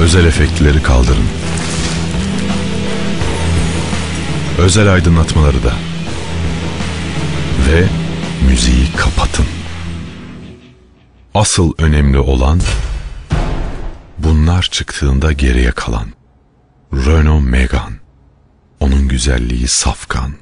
Özel efektleri kaldırın. Özel aydınlatmaları da. Ve müziği kapatın. Asıl önemli olan bunlar çıktığında geriye kalan Renault Megane. Onun güzelliği safkan.